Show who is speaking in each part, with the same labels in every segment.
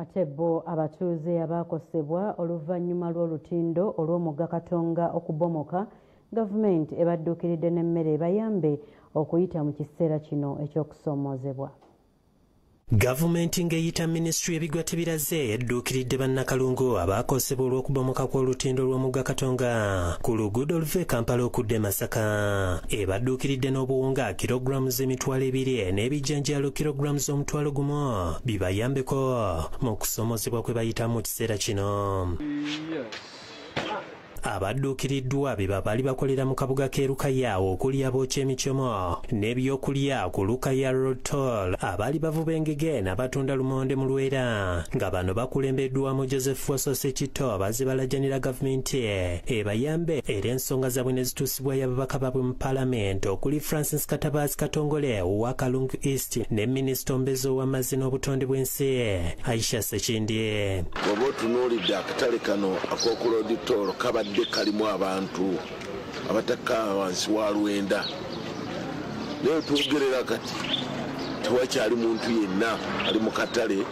Speaker 1: ate bo abatuuze abaakosebwa oluvannyuma lw'olutindo olw'omugga katonga okubomoka gavumenti ebadduukiridde n'emmere ebayambe okuyita mu kiseera kino eky'okusoomoozebwa
Speaker 2: gavumenti ng'eyita minisitule ebigwa tebiraze yadduukiridde bannakalungu abaakosebwa olw'okubomoka kw'olutindo lw'omugga katonga ku luguudo oluva e kampala okudda e masaka. Ebadduukiridde n'obuwunga kirogulamu z'emitwalo ebiri n'ebijjanjalo kirogulamu z'omutwalo gumu. Bibayambeko mu kusoomozebwa kwe bayitamu mu kiseera kino abadduukiriddwa be babaali bakolera mu kabuga k'e lukaya okuli abookya emicyomo n'ebyokulya ku lukaya rotol. Abaali bavuba engege n'abatunda lumonde mu lwera nga bano bakulembeddwamu joseph wasose kito bazibalajjanira gavumenti ebayambe era ensonga zaabwe ne zituusibwayo ababaka baabwe mu paalamenti okuli francis katabazi katongole owa kalungu east ne minisita ombezi ow'amazzi n'obutonde bw'ensi aisha sekindi
Speaker 3: oba otunuulidde akatale kano ak'okuloditolo kabadde kabadde kalimu abantu abatakka wansi wa lwenda. Naye twogerera kati tewakyali muntu yenna ali mu katale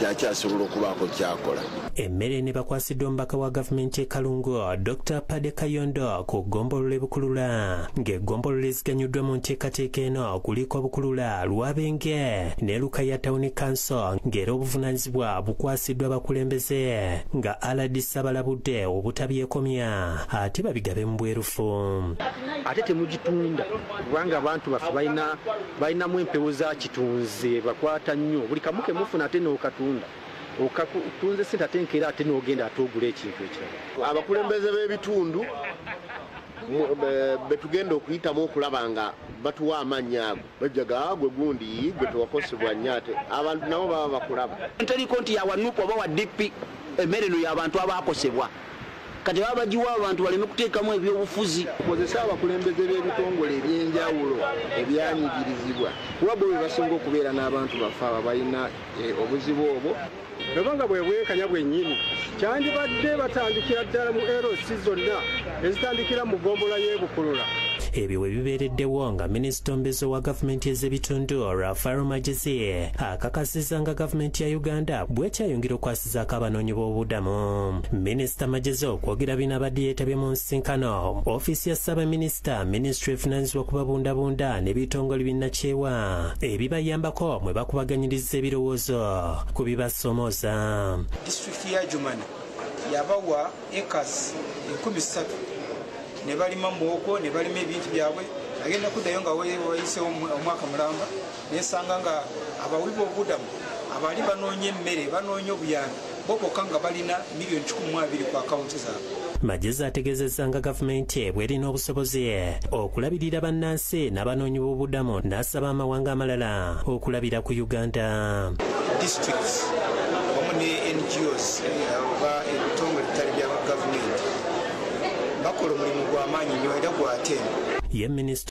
Speaker 3: kyakyasobola okubaako kyakola.
Speaker 2: Emmere ne bakwasiddwa omubaka wa gavumenti e kalungu dr. Pade kayondo ku ggombolola ebukulula. Ng'eggombolola eziganyuddwa mu nteekateeka eno kuliko obukulula lwabenge ne lukaya tawuni kanso ng'era obuvunaanyizibwa bukwasiddwa abakulembeze nga rdc abalabudde obutabyekomya ate babigabe mu bwerufu.
Speaker 4: Ate temugitunda kubanga abantu baffe balinamu empewo za kitunze bakwata nnyo. Buli kamu kemufuna ate n'okatunda okatunze sente ate nkeera ate n'ogenda ate ogula ekintu ekirala.
Speaker 3: Abakulembeze b'ebitundu betugenda okuyitamu okulaba nga batuwa amannya ago. Bajjaga gwe gundi gwe tewakosebwa nnyo ate. Abantu nabo baba bakulaba.
Speaker 5: Teriko nti yawanupu oba wa dipi emmere eno y'abantu abaakosebwa kati baba bagiwa abantu baleme kuteekamu ebyobufuzi.
Speaker 6: Kozesa abakulembeze b'ebitongole ebyenjawulo ebyanyigirizibwa. Kuba bwe basinga okubeera n'abantu baffe abo balina obuzibu obwo
Speaker 4: oba nga bwe bwenkanya bwennyini kyandibadde batandikira ddala mu eroc zonna ezitandikira mu ggombola y'ebukulula
Speaker 2: ebyo we bibeereddewo nga minisita ombezo wa gavumenti ez'ebitundu rafael magezi akakasiza nga gavumenti ya uganda bwekyayongera okwasizaako abanoonyi b'obubudamu minisita magezi okwogera bino abadde yeetabye mu nsinkano ofiisi ya ssaabaminisita minisitule evunaanyizibwa kubabundabunda n'ebitongole binnakyewa ebibayambako mwe bakubaganyiriza ebirowoozo ku bibasomooza.
Speaker 7: Disitulikiti ya jumani yabawa ekas enkumi ssatu ne balima muwogo ne balima ebintu byabwe. Agenda kuddayo nga wayisewo omwaka mulamba. Nesanga nga abawi b'obudamu abali banoonya emmere banoonya obuyambi bo bokka nga balina miliyoni 12 ku akawunti zaabwe.
Speaker 2: Magezi ategeezezza nga gavumenti bwerina obusobozi okulabirira bannansi n'abanoonyi b'obudamu n'asaba amawanga amalala okulabira ku uganda.
Speaker 7: Districts wamu ne ngos oba ebitongole okukola omulimu gw'amaanyi nywera gw'ate